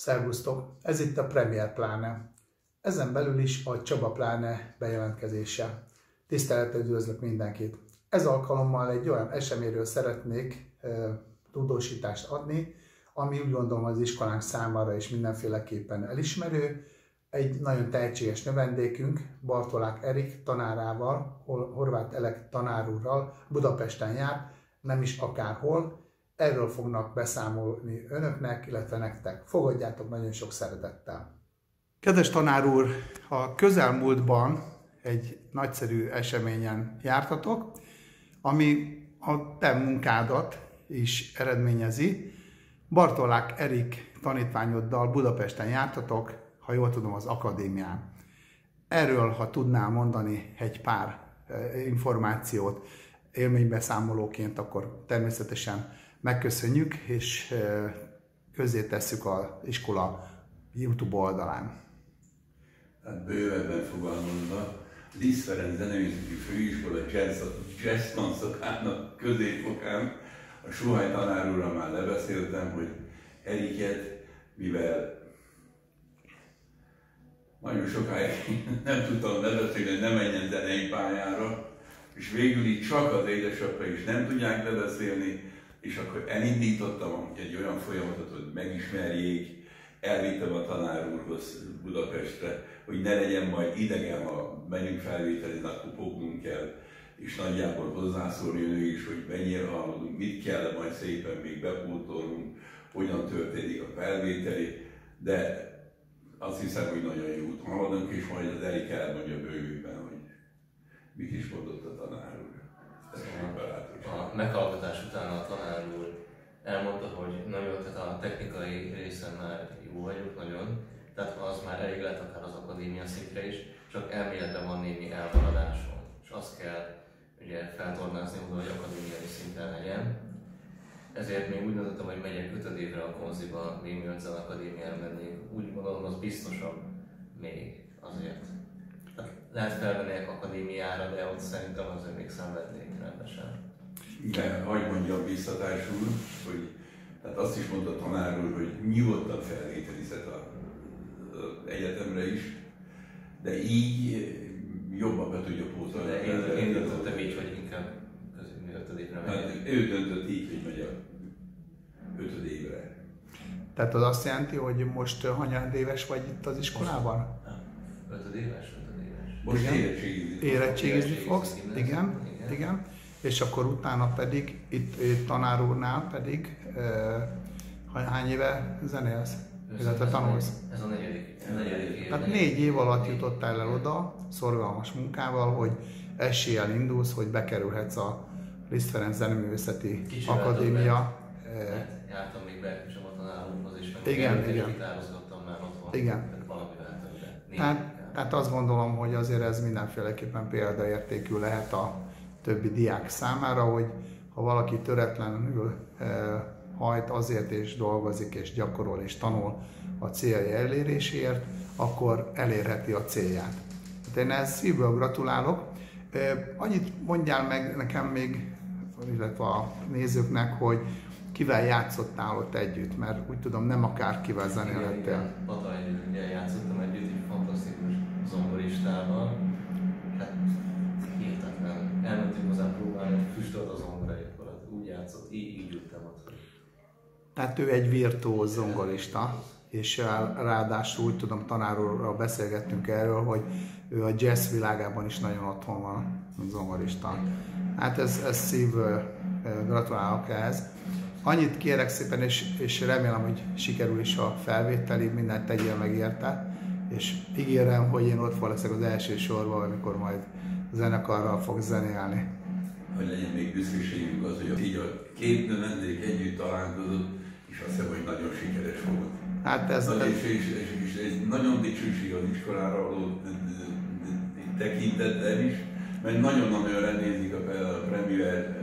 Szervusztok! Ez itt a Premier Pláne. Ezen belül is a Csaba Pláne bejelentkezése. Tisztelettel üdvözlök mindenkit! Ez alkalommal egy olyan eseményről szeretnék e, tudósítást adni, ami úgy gondolom az iskolánk számára is mindenféleképpen elismerő. Egy nagyon tehetséges növendékünk, Bartolák Erik tanárával, Horváth Elek tanárúrral Budapesten jár, nem is akárhol, Erről fognak beszámolni önöknek, illetve nektek. Fogadjátok nagyon sok szeretettel. Kedves tanár úr, a közelmúltban egy nagyszerű eseményen jártatok, ami a te munkádat is eredményezi. Bartolák Erik tanítványoddal Budapesten jártatok, ha jól tudom, az akadémián. Erről, ha tudnál mondani egy pár eh, információt élménybeszámolóként, akkor természetesen megköszönjük, és közé tesszük az iskola YouTube oldalán. Hát bővebben fogalmazva, Liszt Ferenc Zeneművészeti Főiskola jazz, jazz tanszakának középfokán a Suhaj tanár már lebeszéltem, hogy Eriket, mivel nagyon sokáig nem tudtam lebeszélni, hogy ne menjen zenei pályára, és végül így csak az édesapja is nem tudják lebeszélni, és akkor elindítottam egy olyan folyamatot, hogy megismerjék, elvittem a tanár úrhoz Budapestre, hogy ne legyen majd idegen, ha menjünk felvételizni, akkor fognunk kell, és nagyjából hozzászólni ő is, hogy mennyire hallodunk, mit kell majd szépen még bepótolnunk, hogyan történik a felvételi, de azt hiszem, hogy nagyon jó úton haladunk, és majd az Erik elmondja bővében, hogy mit is mondott a tanár úr. A meghallgatás után a tanár úr elmondta, hogy nagyon, tehát a technikai részen jó vagyok nagyon, tehát az már elég lehet akár az akadémia szintre is, csak elméletben van némi elmaradásom, és azt kell ugye feltornázni oda, hogy akadémiai szinten legyen. Ezért még úgy döntöttem, hogy megyek 5 évre a konziba, mielőtt az akadémiára mennék. Úgy gondolom, az biztosabb még azért lehet felvenni akadémiára, de ott szerintem azért még szenvednék rendesen. De hagyd mondjam visszatásul, hogy azt is mondta a tanár úr, hogy nyugodtan felvételizett a, az egyetemre is, de így jobban be tudja pótolni. De én, én döntöttem így, hogy inkább közül ötödikre megyek. Hát ő döntött így, hogy megy a ötödévre. Tehát az azt jelenti, hogy most hanyad éves vagy itt az iskolában? Ötödéves? Most igen. érettségizni, érettségizni fogsz. Igen, igen, igen. És akkor utána pedig, itt, itt tanár úrnál pedig, e, hány éve zenélsz? Illetve tanulsz? Ez a negyedik, a negyedik év. Tehát négy év alatt jutottál el oda, szorgalmas munkával, hogy eséllyel indulsz, hogy bekerülhetsz a Liszt Ferenc Zeneművészeti Akadémia. Hát, jártam még be sem a tanárunkhoz is, meg igen, igen. már otthon. Igen. Tehát tehát azt gondolom, hogy azért ez mindenféleképpen példaértékű lehet a többi diák számára, hogy ha valaki töretlenül e, hajt azért és dolgozik és gyakorol és tanul a célja eléréséért, akkor elérheti a célját. Hát én ezt szívből gratulálok. E, annyit mondjál meg nekem még, illetve a nézőknek, hogy kivel játszottál ott együtt, mert úgy tudom nem akárkivel zenélhettél. Patai játszottam együtt, egy fantasztikus zongoristával. Hát próbálni, hogy füstölt a zongoraikorat. Úgy játszott, így, így ültem ott. Tehát ő egy virtuóz zongorista, és ráadásul úgy tudom, tanárról beszélgettünk erről, hogy ő a jazz világában is nagyon otthon van, zongorista. Hát ez, ez szívből gratulálok ehhez. Annyit kérek szépen, és, és remélem, hogy sikerül is a felvételi, mindent tegyél meg érte, és ígérem, hogy én ott leszek az első sorban, amikor majd zenekarral fog zenélni. Hogy legyen még büszkeségünk az, hogy így a két növendék együtt találkozott, és azt hiszem, hogy nagyon sikeres volt. Hát ez... Na, és, és, és, és, egy nagyon dicsőség az iskolára való tekintettel is, mert nagyon-nagyon rennézik a Premier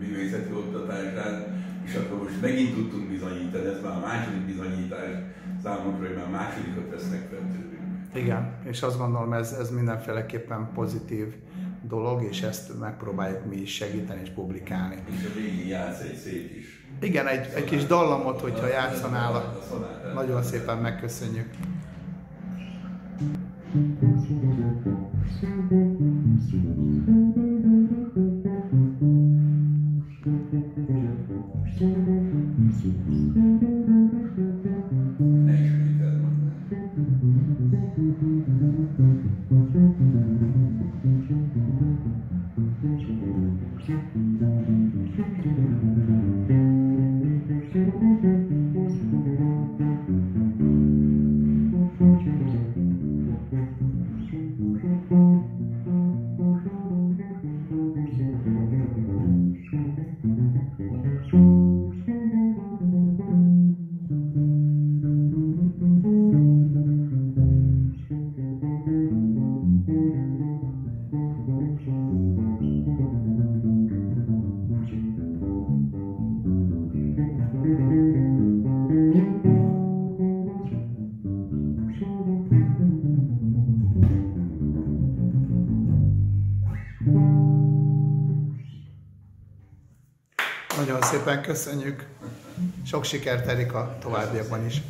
művészeti oktatását, és akkor most megint tudtunk bizonyítani, ez már a második bizonyítás számunkra, hogy már másodikat vesznek fel tőlünk. Igen, és azt gondolom ez, ez mindenféleképpen pozitív dolog, és ezt megpróbáljuk mi is segíteni és publikálni. És a végén játsz egy szép is. Igen, egy, egy kis dallamot, hogyha játszanál, nagyon szépen megköszönjük. Ne ismételd meg. Thank mm -hmm. you. Nagyon szépen köszönjük. Sok sikert Erika továbbiakban is.